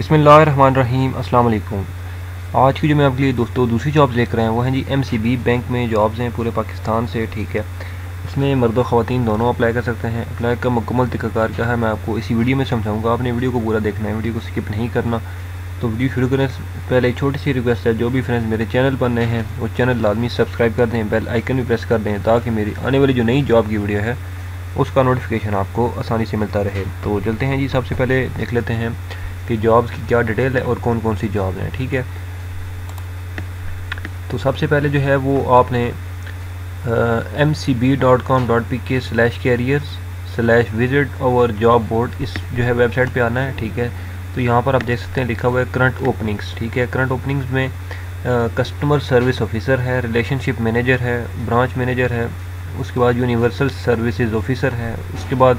बिसमीम अस्सलाम वालेकुम आज की जो मैं आपके लिए दोस्तों दूसरी जॉब्स लेकर हैं, वो हैं जी एमसीबी बैंक में जॉब्स हैं, पूरे पाकिस्तान से, ठीक है। इसमें मर्द व ख़वातीन दोनों अप्लाई कर सकते हैं। अप्लाई का मुकम्मल तरीकाकार क्या है, मैं आपको इसी वीडियो में समझाऊँगा। आपने वीडियो को पूरा देखना है वीडियो को स्किप नहीं करना। तो वीडियो शुरू करने से पहले एक छोटी सी रिक्वेस्ट है, जो भी फ्रेंड्स मेरे चैनल पर नए हैं, वो चैनल लाजमी सब्सक्राइब कर दें बेल आइकन भी प्रेस कर दें, ताकि मेरी आने वाली जो नई जॉब की वीडियो है, उसका नोटिफिकेशन आपको आसानी से मिलता रहे। तो चलते हैं जी, सबसे पहले देख लेते हैं। कि जॉब्स की क्या डिटेल है और कौन कौन सी जॉब हैं, ठीक है? तो सबसे पहले जो है वो आपने M C B dot com dot P K slash careers slash visit और जॉब बोर्ड इस जो है वेबसाइट पे आना है, ठीक है? तो यहाँ पर आप देख सकते हैं लिखा हुआ है करंट ओपनिंग्स ठीक है? करंट ओपनिंग्स में कस्टमर सर्विस ऑफिसर है रिलेशनशिप मैनेजर है ब्रांच मैनेजर है, उसके बाद यूनिवर्सल सर्विसेज़ ऑफिसर है, उसके बाद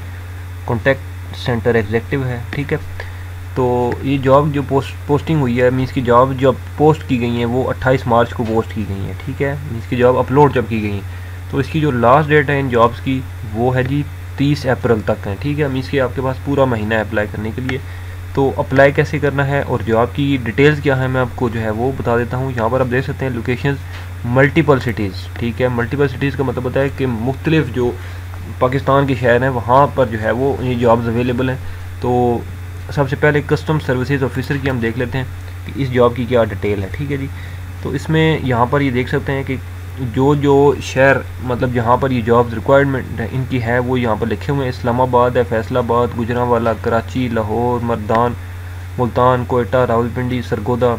कॉन्टैक्ट सेंटर एग्जेक्टिव है, ठीक है? तो ये जॉब जो पोस्ट पोस्टिंग हुई है मीन्स की जॉब जो पोस्ट की गई है, वो 28 मार्च को पोस्ट की गई है, ठीक है? मीन्स की जॉब अपलोड जब की गई है तो इसकी जो लास्ट डेट है इन जॉब्स की, वो है जी 30 अप्रैल तक है, ठीक है? मीन्स की आपके पास पूरा महीना है अप्लाई करने के लिए। तो अप्लाई कैसे करना है और जॉब की डिटेल्स क्या है, मैं आपको जो है वो बता देता हूँ। यहाँ पर आप देख सकते हैं लोकेशन मल्टीपल सिटीज़ ठीक है? मल्टीपल सिटीज़ का मतलब होता है कि मुख्तलिफ़ जो पाकिस्तान के शहर हैं, वहाँ पर जो है वो ये जॉब्स अवेलेबल हैं। तो सबसे पहले कस्टम सर्विसेज़ ऑफिसर की हम देख लेते हैं कि इस जॉब की क्या डिटेल है, ठीक है जी? तो इसमें यहाँ पर ये देख सकते हैं कि जो जो शहर मतलब जहाँ पर ये जॉब्स रिक्वायरमेंट है, इनकी है, वो यहाँ पर लिखे हुए हैं। इस्लामाबाद है, फैसलाबाद, गुजरावाला, कराची, लाहौर, मरदान, मुल्तान, कोयटा, रावलपिंडी, सरगोदा,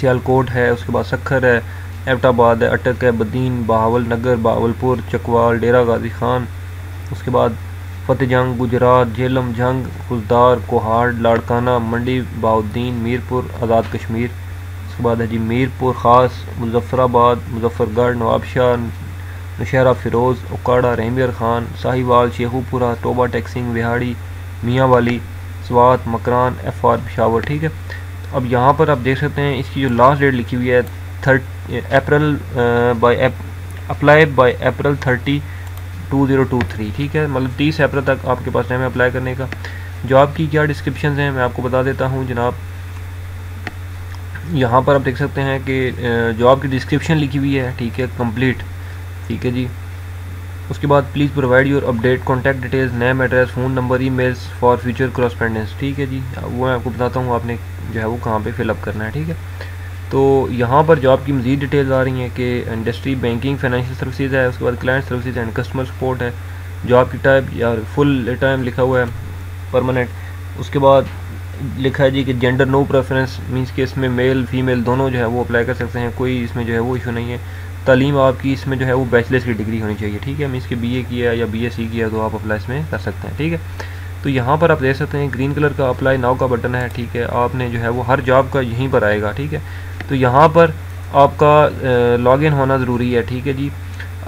सियालकोट है, उसके बाद सखर है, एबटाबाद है, अटक है, बदीन बहावल नगर बावलपुर चकवाल, डेरा गाजी खान, उसके बाद फतेह जंग गुजरात, झेलम जंग खुजदार कोहाड़, लाड़काना, मंडी, बाउद्दीन, मीरपुर, आज़ाद कश्मीर। उसके बाद है जी Mirpur, Khas, Muzaffarabad, Muzaffargarh Nawabshah Nowshera Feroz, Okara Rahimyar Khan, Sahiwal, Sheikhupura Toba Tek Singh, Vehari Mianwali Swat, Makran F R Peshawar, ठीक है? अब यहाँ पर आप देख सकते हैं, इसकी जो लास्ट डेट लिखी हुई है thirty April by apply by April thirty two zero two three ठीक है? मतलब तीस अप्रैल तक आपके पास टाइम है अप्लाई करने का। जॉब की क्या डिस्क्रिप्शन हैं, मैं आपको बता देता हूँ, जनाब। यहाँ पर आप देख सकते हैं कि जॉब की डिस्क्रिप्शन लिखी हुई है, ठीक है कंप्लीट ठीक है जी। उसके बाद please provide your update contact details name address phone number emails for future correspondence ठीक है जी। वो मैं आपको बताता हूँ, आपने जो है वो कहाँ पे फिलअप करना है, ठीक है? तो यहाँ पर जॉब की मज़ीद डिटेल्स आ रही हैं कि इंडस्ट्री बैंकिंग फाइनेंशियल सर्विसेज़ है, उसके बाद client services and customer support है जॉब की टाइप या फुल टाइम लिखा हुआ है परमानेंट उसके बाद लिखा है जी कि जेंडर नो प्रेफरेंस मींस कि इसमें मेल फीमेल दोनों जो है वो अप्लाई कर सकते हैं, कोई इसमें जो है वो इशू नहीं है. तालीम आपकी इसमें जो है वो बैचलर्स की डिग्री होनी चाहिए, ठीक है? मीन्स के बी ए किया या बी एस सी किया तो आप अप्लाई इसमें कर सकते हैं, ठीक है? तो यहाँ पर आप देख सकते हैं ग्रीन कलर का अप्लाई नाव का बटन है, ठीक है। आपने जो है वो हर जॉब का यहीं पर आएगा, ठीक है। तो यहाँ पर आपका लॉगिन होना ज़रूरी है, ठीक है जी।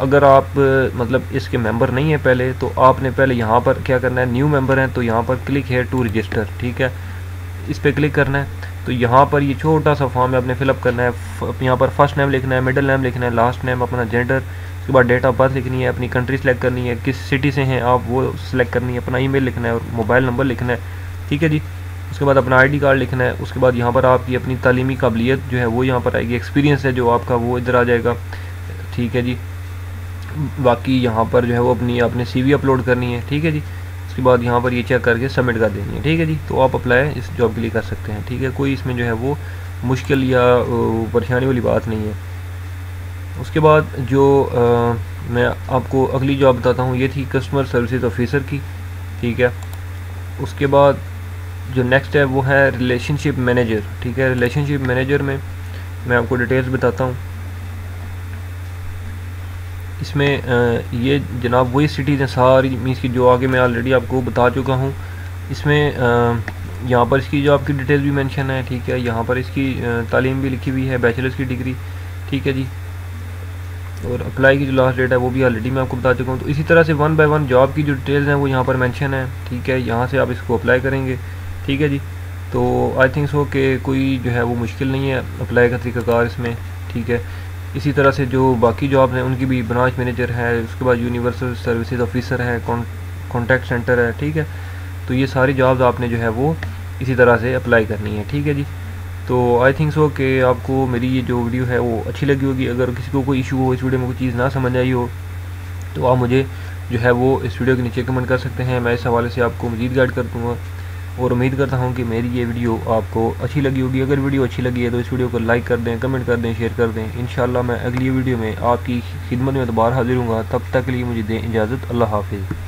अगर आप मतलब इसके मेंबर नहीं है पहले तो आपने पहले यहाँ पर क्या करना है न्यू मेंबर हैं तो यहाँ पर क्लिक है टू रजिस्टर ठीक है। इस पर क्लिक करना है। तो यहाँ पर ये छोटा सा फॉर्म है, आपने फिलअप करना है। यहाँ पर फ़र्स्ट नेम लिखना है मिडिल नेम लिखना है लास्ट नेम अपना जेंडर उसके बाद डेट ऑफ़ बर्थ लिखनी है, अपनी कंट्री सेलेक्ट करनी है, किस सिटी से हैं, आप वो सिलेक्ट करनी है, अपना ईमेल लिखना है और मोबाइल नंबर लिखना है, ठीक है जी? उसके बाद अपना आईडी कार्ड लिखना है, उसके बाद यहाँ पर आपकी अपनी तालीमी काबिलियत जो है वो यहाँ पर आएगी एक्सपीरियंस है जो आपका वो इधर आ जाएगा, ठीक है जी? बाकी यहाँ पर जो है वो अपनी, आपने सी अपलोड करनी है, ठीक है जी? उसके बाद यहाँ पर ये चेक करके सबमिट कर देनी है, ठीक है जी? तो आप अप्लाई इस जॉब के लिए कर सकते हैं, ठीक है? कोई इसमें जो है वो मुश्किल या परेशानी वाली बात नहीं है। उसके बाद जो आ, मैं आपको अगली जॉब बताता हूँ ये थी कस्टमर सर्विसेज़ ऑफिसर की ठीक है? उसके बाद जो नेक्स्ट है वो है रिलेशनशिप मैनेजर ठीक है? रिलेशनशिप मैनेजर में मैं आपको डिटेल्स बताता हूँ। इसमें ये जनाब वही सिटीज़ हैं सारी मीन्स की जो आगे मैं ऑलरेडी आपको बता चुका हूँ। इसमें यहाँ पर इसकी जो आपकी डिटेल्स भी मेंशन है ठीक है? यहाँ पर इसकी तालीम भी लिखी हुई है बैचलर्स की डिग्री ठीक है जी? और अप्लाई की जो लास्ट डेट है, वो भी ऑलरेडी मैं आपको बता चुका हूँ। तो इसी तरह से वन बाय वन जॉब की जो डिटेल्स हैं, वो यहाँ पर मेंशन है। ठीक है, यहाँ से आप इसको अप्लाई करेंगे। ठीक है जी? तो आई थिंक सो कि कोई जो है, वो मुश्किल नहीं है अप्लाई का तरीक़ाकार इसमें। ठीक है? इसी तरह से जो बाकी जॉब हैं, उनकी भी ब्रांच मैनेजर है, उसके बाद यूनिवर्सल सर्विसेज़ ऑफिसर है कॉन्टैक्ट सेंटर है। ठीक है? तो ये सारी जॉब्स आपने जो है, वो इसी तरह से अप्लाई करनी है। ठीक है जी? तो आई थिंक सो कि आपको मेरी ये जो वीडियो है वो अच्छी लगी होगी। अगर किसी को कोई इशू हो, इस वीडियो में कोई चीज़ ना समझ आई हो तो आप मुझे जो है वो इस वीडियो के नीचे कमेंट कर सकते हैं। मैं इस हवाले से आपको मजीद गाइड कर दूँगा और उम्मीद करता हूँ कि मेरी ये वीडियो आपको अच्छी लगी होगी। अगर वीडियो अच्छी लगी है तो इस वीडियो को लाइक कर दें कमेंट कर दें शेयर कर दें। इन मैं अगली वीडियो में आपकी खिदमत में दोबारा हाजिर हूँ तब तक के लिए मुझे दें इजाज़त। अल्लाह हाफिज़।